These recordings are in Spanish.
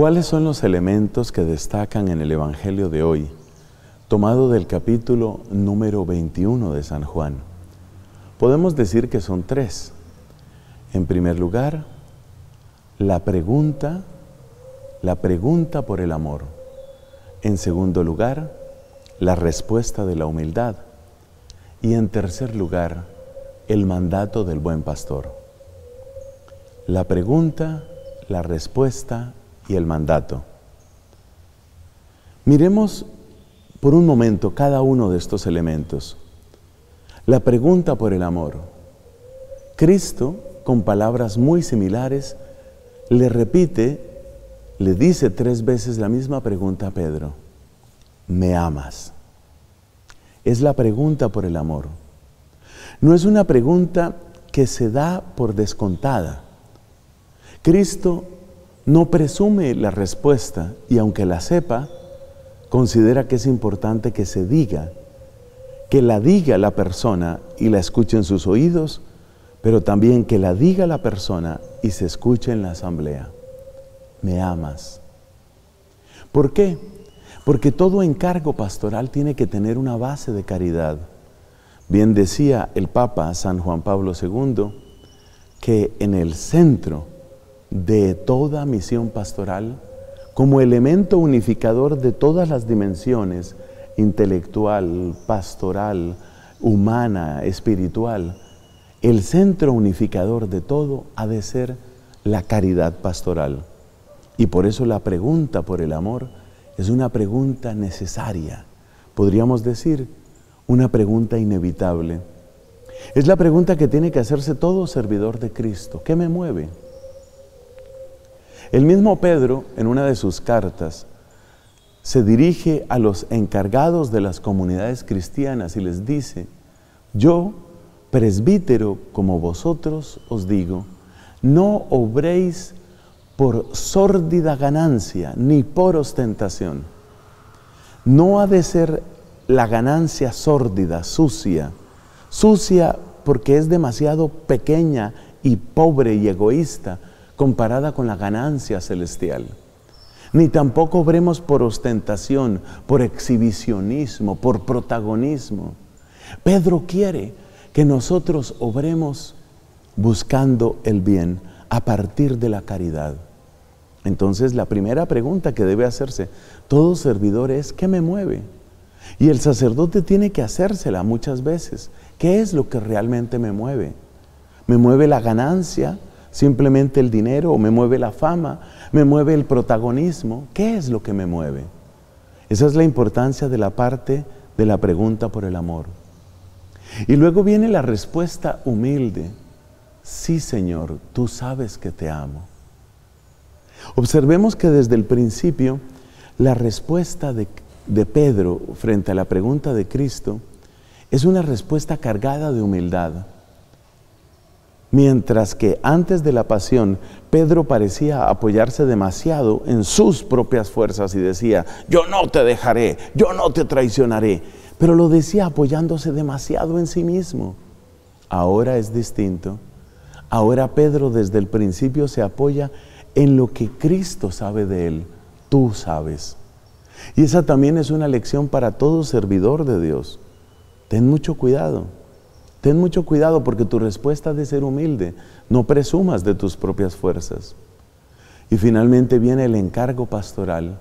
¿Cuáles son los elementos que destacan en el Evangelio de hoy, tomado del capítulo número 21 de San Juan? Podemos decir que son tres. En primer lugar, la pregunta, la pregunta por el amor. En segundo lugar, la respuesta de la humildad. Y en tercer lugar, el mandato del buen pastor. La pregunta, la respuesta el mandato. Miremos por un momento cada uno de estos elementos. La pregunta por el amor. Cristo, con palabras muy similares, le repite, le dice tres veces la misma pregunta a Pedro. ¿Me amas? Es la pregunta por el amor. No es una pregunta que se da por descontada. Cristo no presume la respuesta y aunque la sepa, considera que es importante que se diga, que la diga la persona y la escuche en sus oídos, pero también que la diga la persona y se escuche en la asamblea. Me amas. ¿Por qué? Porque todo encargo pastoral tiene que tener una base de caridad. Bien decía el Papa San Juan Pablo II que en el centro de toda misión pastoral, como elemento unificador de todas las dimensiones, intelectual, pastoral, humana, espiritual, el centro unificador de todo ha de ser la caridad pastoral. Y por eso la pregunta por el amor es una pregunta necesaria, podríamos decir, una pregunta inevitable. Es la pregunta que tiene que hacerse todo servidor de Cristo. ¿Qué me mueve? El mismo Pedro, en una de sus cartas, se dirige a los encargados de las comunidades cristianas y les dice, yo, presbítero como vosotros, os digo, no obréis por sórdida ganancia ni por ostentación. No ha de ser la ganancia sórdida, sucia, sucia porque es demasiado pequeña y pobre y egoísta comparada con la ganancia celestial. Ni tampoco obremos por ostentación, por exhibicionismo, por protagonismo. Pedro quiere que nosotros obremos buscando el bien a partir de la caridad. Entonces la primera pregunta que debe hacerse todo servidor es, ¿qué me mueve? Y el sacerdote tiene que hacérsela muchas veces. ¿Qué es lo que realmente me mueve? ¿Me mueve la ganancia? Simplemente el dinero o me mueve la fama, me mueve el protagonismo. ¿Qué es lo que me mueve? Esa es la importancia de la parte de la pregunta por el amor. Y luego viene la respuesta humilde. Sí, Señor, tú sabes que te amo. Observemos que desde el principio la respuesta de, de Pedro frente a la pregunta de Cristo es una respuesta cargada de humildad. Mientras que antes de la pasión, Pedro parecía apoyarse demasiado en sus propias fuerzas y decía, yo no te dejaré, yo no te traicionaré. Pero lo decía apoyándose demasiado en sí mismo. Ahora es distinto. Ahora Pedro desde el principio se apoya en lo que Cristo sabe de él. Tú sabes. Y esa también es una lección para todo servidor de Dios. Ten mucho cuidado. Ten mucho cuidado porque tu respuesta ha de ser humilde. No presumas de tus propias fuerzas. Y finalmente viene el encargo pastoral.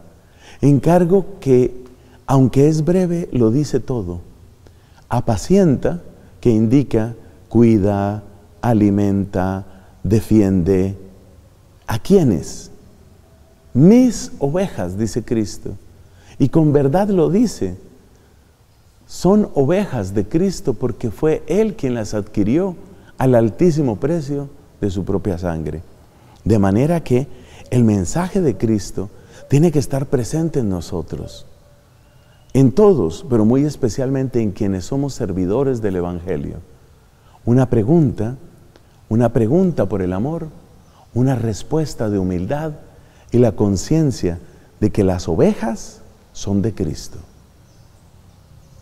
Encargo que, aunque es breve, lo dice todo. Apacienta, que indica cuida, alimenta, defiende. ¿A quiénes? Mis ovejas, dice Cristo. Y con verdad lo dice son ovejas de Cristo porque fue Él quien las adquirió al altísimo precio de su propia sangre. De manera que el mensaje de Cristo tiene que estar presente en nosotros, en todos, pero muy especialmente en quienes somos servidores del Evangelio. Una pregunta, una pregunta por el amor, una respuesta de humildad y la conciencia de que las ovejas son de Cristo.